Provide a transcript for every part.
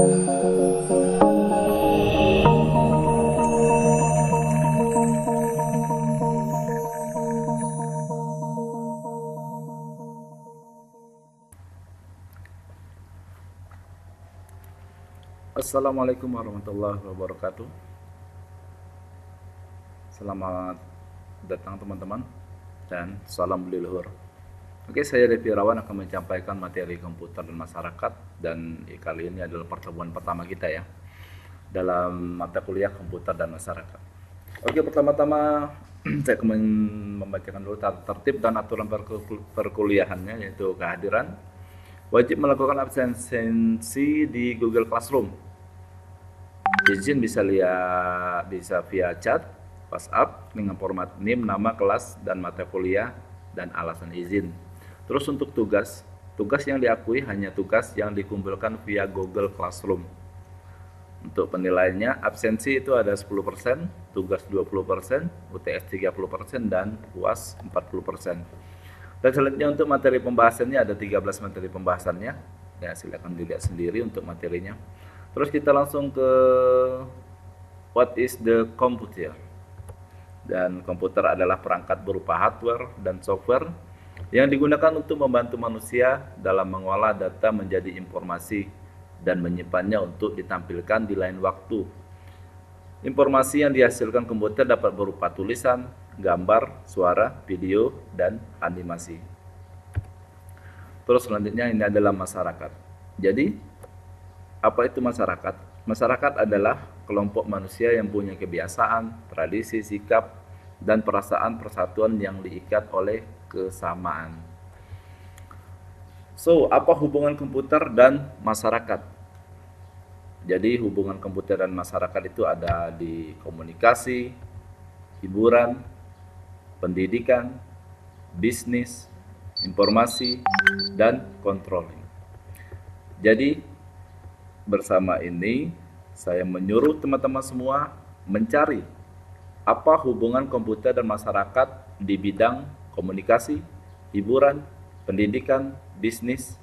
Assalamualaikum warahmatullahi wabarakatuh. Selamat datang teman-teman dan salam beli luhur. Oke, saya Devi Rawan akan menyampaikan materi komputer dan masyarakat dan kali ini adalah pertemuan pertama kita ya dalam mata kuliah komputer dan masyarakat. Oke, pertama-tama saya akan membacakan dulu tertib dan aturan perkuliahannya yaitu kehadiran, wajib melakukan absensi di Google Classroom. Izin bisa lihat bisa via chat, WhatsApp dengan format NIM, nama kelas dan mata kuliah dan alasan izin. Terus untuk tugas, tugas yang diakui hanya tugas yang dikumpulkan via Google Classroom. Untuk penilaiannya, absensi itu ada 10%, tugas 20%, UTS 30%, dan UAS 40%. Dan selanjutnya untuk materi pembahasannya ada 13 materi pembahasannya. Ya, silakan dilihat sendiri untuk materinya. Terus kita langsung ke what is the computer? Dan komputer adalah perangkat berupa hardware dan software yang digunakan untuk membantu manusia dalam mengolah data menjadi informasi dan menyimpannya untuk ditampilkan di lain waktu. Informasi yang dihasilkan komputer dapat berupa tulisan, gambar, suara, video, dan animasi. Terus selanjutnya ini adalah masyarakat. Jadi, apa itu masyarakat? Masyarakat adalah kelompok manusia yang punya kebiasaan, tradisi, sikap, dan perasaan persatuan yang diikat oleh kesamaan. So, apa hubungan komputer dan masyarakat? Jadi, hubungan komputer dan masyarakat itu ada di komunikasi, hiburan, pendidikan, bisnis, informasi, dan controlling. Jadi, bersama ini saya menyuruh teman-teman semua mencari apa hubungan komputer dan masyarakat di bidang komunikasi, hiburan, pendidikan, bisnis,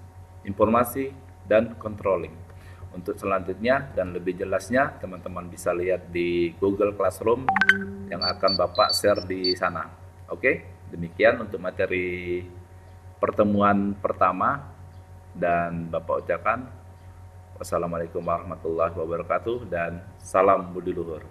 informasi, dan controlling. Untuk selanjutnya dan lebih jelasnya, teman-teman bisa lihat di Google Classroom yang akan Bapak share di sana. Oke, demikian untuk materi pertemuan pertama dan Bapak ucapkan wassalamualaikum warahmatullahi wabarakatuh dan salam budi luhur.